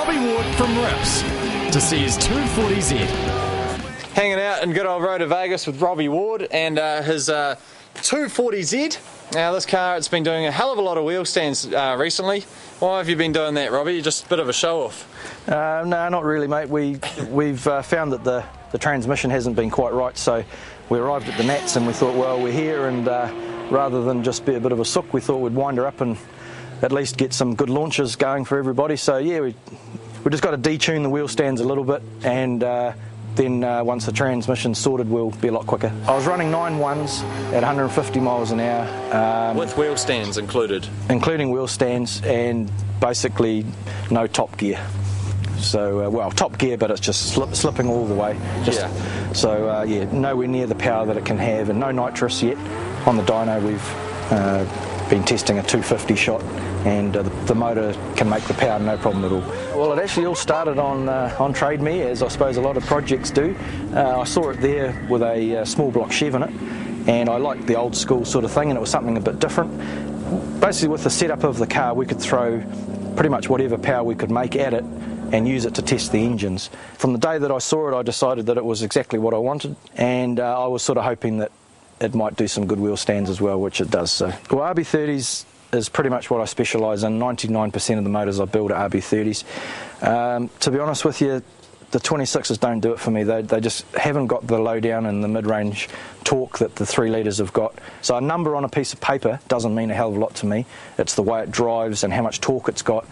Robbie Ward from RIPS to see his 240Z. Hanging out in good old Road to Vegas with Robbie Ward and uh, his uh, 240Z. Now this car, it's been doing a hell of a lot of wheel stands uh, recently. Why have you been doing that, Robbie? You're just a bit of a show off. Uh, no, not really, mate. We, we've uh, found that the, the transmission hasn't been quite right, so we arrived at the Nats and we thought, well, we're here, and uh, rather than just be a bit of a sook, we thought we'd wind her up and at least get some good launches going for everybody. So, yeah, we, we just got to detune the wheel stands a little bit, and uh, then uh, once the transmission's sorted, we'll be a lot quicker. I was running nine ones at 150 miles an hour. Um, With wheel stands included. including wheel stands and basically no top gear. So, uh, well, top gear, but it's just slip, slipping all the way. Just, Yeah. So, uh, yeah, nowhere near the power that it can have, and no nitrous yet. On the dyno, we've uh, been testing a 250 shot, and uh, the, motor can make the power no problem at all. Well, it actually all started on uh, on Trade Me, as I suppose a lot of projects do. Uh, I saw it there with a uh, small block Chev in it, and I liked the old school sort of thing, and it was something a bit different basically with the setup of the car we could throw pretty much whatever power we could make at it and use it to test the engines. From the day that I saw it I decided that it was exactly what I wanted and uh, I was sort of hoping that it might do some good wheel stands as well which it does so. Well RB30s is pretty much what I specialise in. 99% of the motors I build are RB30s. Um, to be honest with you the 26s don't do it for me. They, they just haven't got the low down and the mid range torque that the 3 litres have got. So a number on a piece of paper doesn't mean a hell of a lot to me. It's the way it drives and how much torque it's got.